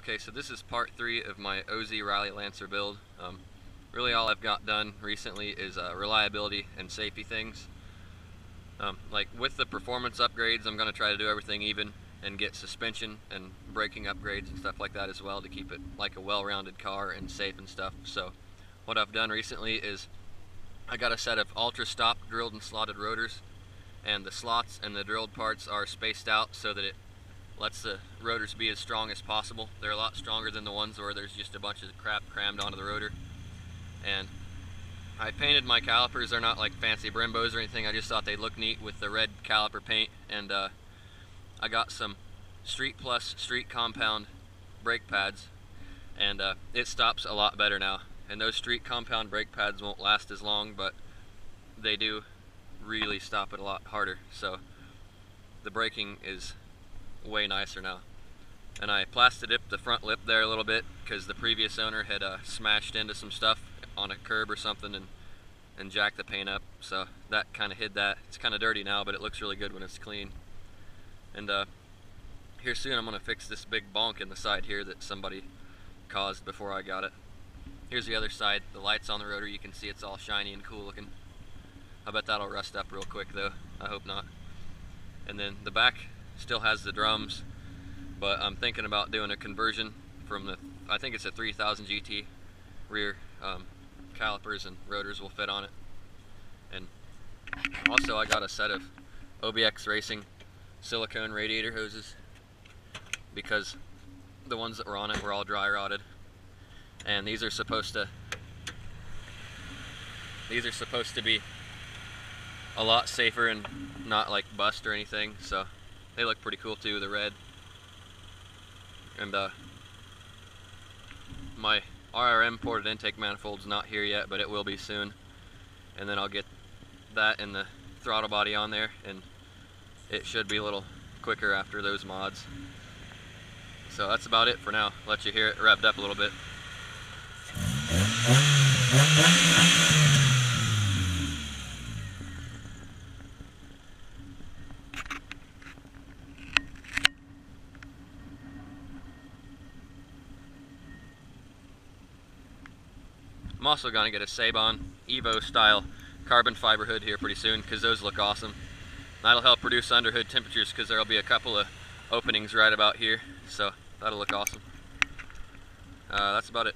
Okay, so this is part three of my OZ Rally Lancer build. Um, really all I've got done recently is uh, reliability and safety things. Um, like with the performance upgrades, I'm going to try to do everything even and get suspension and braking upgrades and stuff like that as well to keep it like a well-rounded car and safe and stuff. So what I've done recently is I got a set of Ultrastop drilled and slotted rotors and the slots and the drilled parts are spaced out so that it lets the rotors be as strong as possible. They're a lot stronger than the ones where there's just a bunch of crap crammed onto the rotor. And I painted my calipers. They're not like fancy Brembos or anything. I just thought they'd look neat with the red caliper paint. And uh, I got some StreetPlus Street Compound brake pads. And uh, it stops a lot better now. And those Street Compound brake pads won't last as long, but they do really stop it a lot harder. So the braking is way nicer now. And I plastic dipped the front lip there a little bit because the previous owner had uh, smashed into some stuff on a curb or something and and jacked the paint up. So that kind of hid that. It's kind of dirty now, but it looks really good when it's clean. And uh, here soon I'm going to fix this big bonk in the side here that somebody caused before I got it. Here's the other side. The lights on the rotor, you can see it's all shiny and cool looking. I bet that'll rust up real quick though. I hope not. And then the back still has the drums, but I'm thinking about doing a conversion from the, I think it's a 3000 GT rear um, calipers and rotors will fit on it. And also I got a set of OBX Racing silicone radiator hoses because the ones that were on it were all dry rotted. And these are supposed to, these are supposed to be a lot safer and not like bust or anything. So they look pretty cool too, the red. And uh, my RRM ported intake manifold's not here yet, but it will be soon. And then I'll get that and the throttle body on there, and it should be a little quicker after those mods. So that's about it for now. Let you hear it revved up a little bit. I'm also going to get a Seibon Evo style carbon fiber hood here pretty soon because those look awesome. That'll help reduce underhood temperatures because there'll be a couple of openings right about here. So that'll look awesome. Uh, that's about it.